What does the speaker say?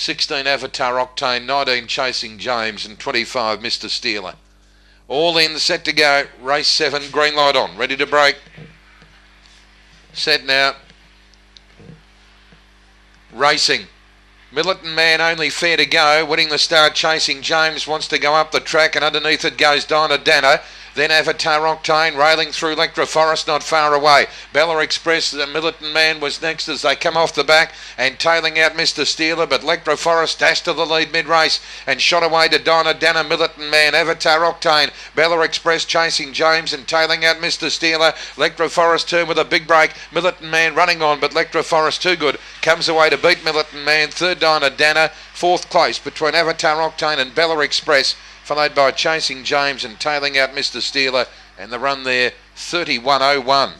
16 Avatar Octane, 19 Chasing James, and 25 Mr. Steeler. All in, set to go. Race 7, green light on, ready to break. Set now. Racing. Militant Man only fair to go, winning the start chasing James wants to go up the track and underneath it goes Dinah Dana. Then Avatar Octane railing through Electra Forest not far away. Bella Express, the Militant Man was next as they come off the back and tailing out Mr. Steeler, but Electra Forest dashed to the lead mid-race and shot away to Dinah Dana, Militant Man, Avatar Octane, Bella Express chasing James and tailing out Mr. Steeler. Electra Forest turn with a big break. Militant Man running on, but Electra Forest too good. Comes away to beat Militant Man. Third Dinah Dana. Fourth close between Avatar Octane and Bella Express followed by Chasing James and tailing out Mr. Steeler, and the run there 31.01.